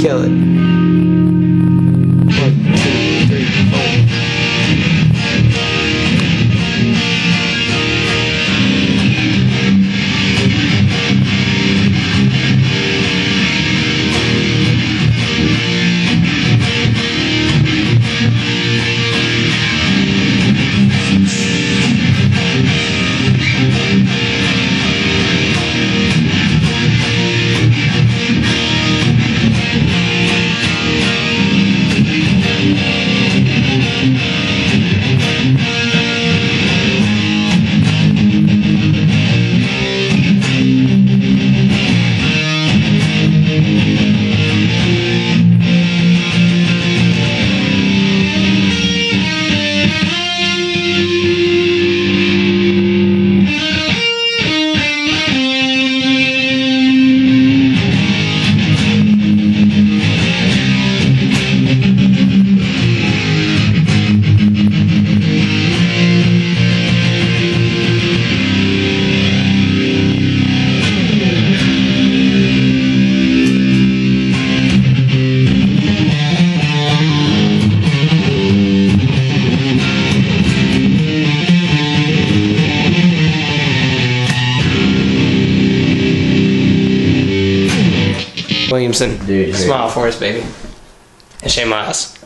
kill it. Williamson. Dude, Smile for us, baby. And shame on us.